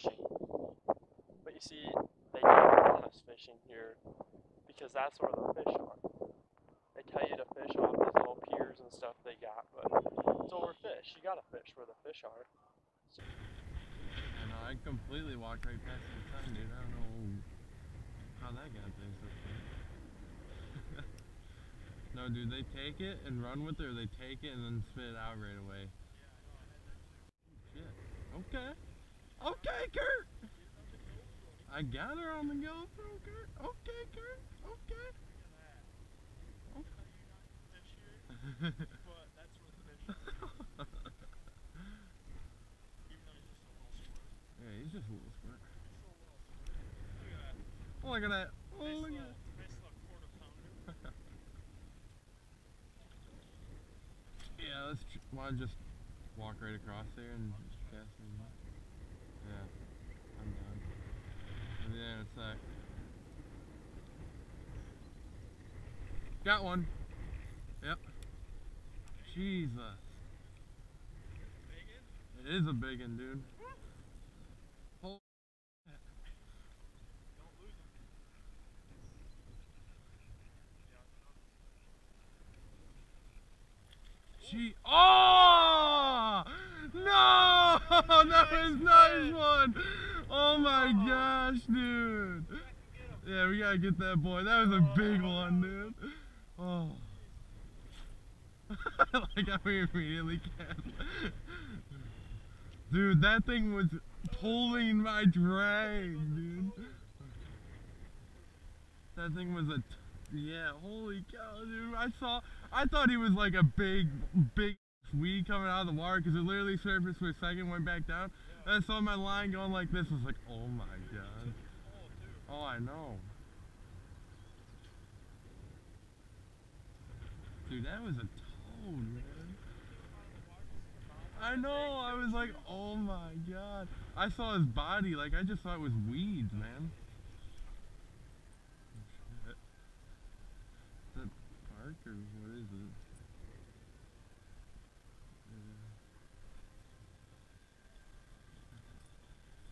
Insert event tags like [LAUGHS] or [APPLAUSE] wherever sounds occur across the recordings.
fishing. But you see, they don't want us fishing here because that's where the fish are. They tell you to fish off these little piers and stuff they got, but it's overfish. You gotta fish where the fish are. I know, I completely walked right past the sun, dude. I don't know how that got there so quick. [LAUGHS] no, dude, they take it and run with it, or they take it and then spit it out right away. Shit. Okay. Okay, Kurt! I got her on the GoPro, Kurt. Okay, Kurt. Okay. Okay. [LAUGHS] Yeah, he's just a little squirt. Oh, look at that. Oh, look at that. [LAUGHS] Yeah, let's tr- wanna just walk right across there and just cast him. Yeah, I'm done. Like, got one. Yep. Jesus. It is a big one, dude. She. Oh! [LAUGHS] No! [LAUGHS] That was nice one! Oh my gosh, dude! Yeah, we gotta get that boy. That was a big oh. one, dude. Oh. [LAUGHS] like how we immediately can. Dude, that thing was pulling my drag, dude. That thing was a. T- yeah, holy cow, dude. I saw. I thought he was like a big, big weed coming out of the water because it literally surfaced for a second, went back down. And I saw my line going like this. I was like, oh my god. Oh, I know. Dude, that was a toad, man. I know. I was like, oh my god. I saw his body. Like I just thought it was weeds, man. Is that bark or what is it?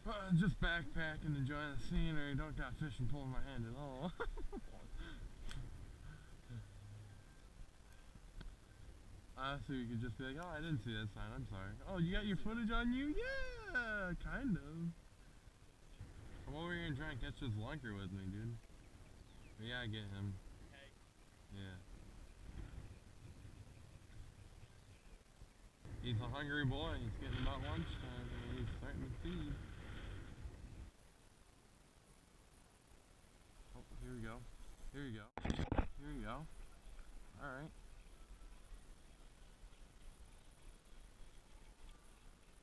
Uh, just backpacking, and enjoying the scenery. Don't got fishing pulling my hand at all. [LAUGHS] Honestly, you could just be like, oh, I didn't see that sign. I'm sorry. Oh, you got your footage on you? Yeah, kind of. Come over here and try and catch this lunker with me, dude. But yeah, I get him. Yeah. He's a hungry boy. He's getting about lunchtime and he's starting to feed. Oh, here we go. Here you go. Here you go. Alright.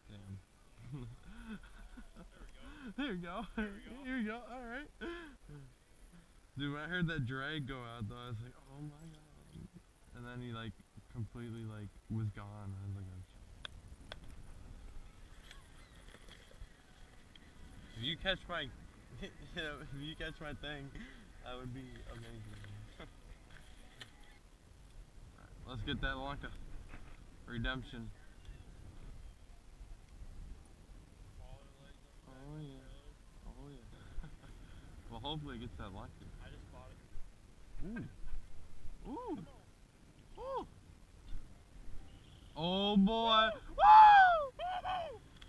Damn. [LAUGHS] there we go. There we go. [LAUGHS] Here we go. Alright. Dude, when I heard that drag go out though, I was like, oh my god. And then he like completely like was gone. I was like, oh, if you catch my, you [LAUGHS] know, if you catch my thing, that would be amazing. Alright, [LAUGHS] let's get that lunker redemption. Oh yeah. Oh yeah. [LAUGHS] well, hopefully it gets that lucky. I just bought it. Ooh. Ooh. Ooh. Oh boy. Woo!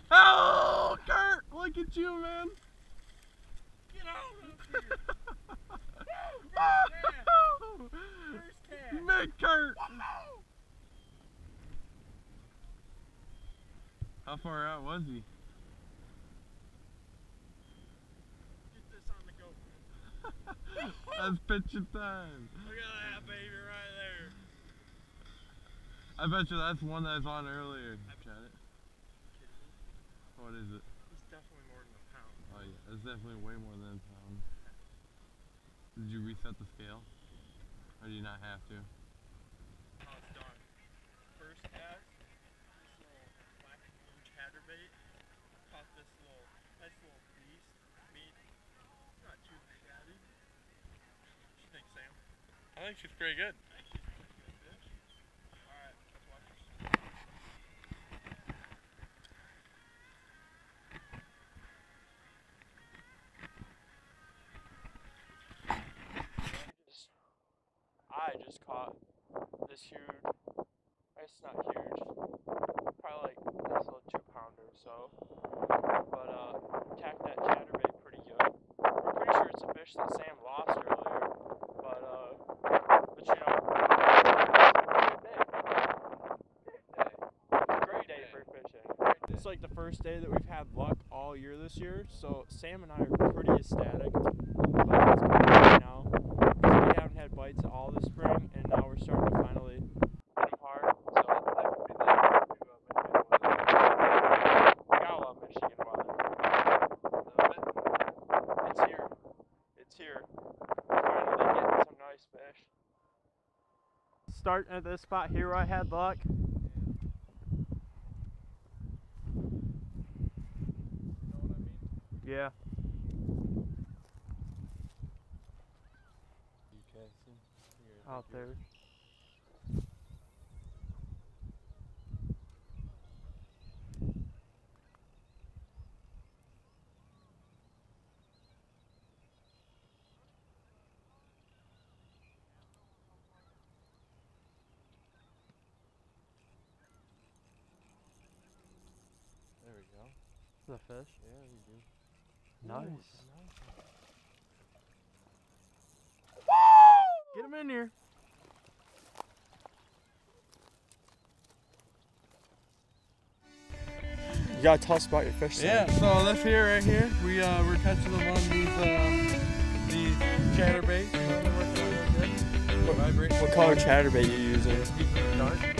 Oh, Kurt! Look at you, man. Get out [LAUGHS] of Woo! First cat. Big Kurt. How far out was he? Get this on the GoPro. That's picture time. Look at that baby right there. I bet you that's one that's on earlier. It. What is it? It's definitely more than a pound. Oh yeah, it's definitely way more than a pound. Did you reset the scale? Or do you not have to? How it's done. First cast, this little black chatterbait. Caught this little, nice little beast. Meat. Not too shabby. What you think, Sam? I think she's pretty good. I think she's a pretty good fish. Alright, let's watch her swim. Fish that Sam lost earlier. But uh, but you know. It's like the first day that we've had luck all year this year. So Sam and I are pretty ecstatic what's going on right now. we haven't had bites all this spring, and now we're starting to finally hit 'em hard. So that would be the I gotta love Michigan weather. It's here. It's here. Finally getting some nice fish. Starting at this spot here where I had luck. Yeah. You casting? Out. There The fish. Yeah, we do. Nice. Get him in here. You gotta tell us about your fish. Yeah, so this here, right here, we uh, we're catching them on these uh, these chatterbaits. What, what color chatterbait you using? Dark.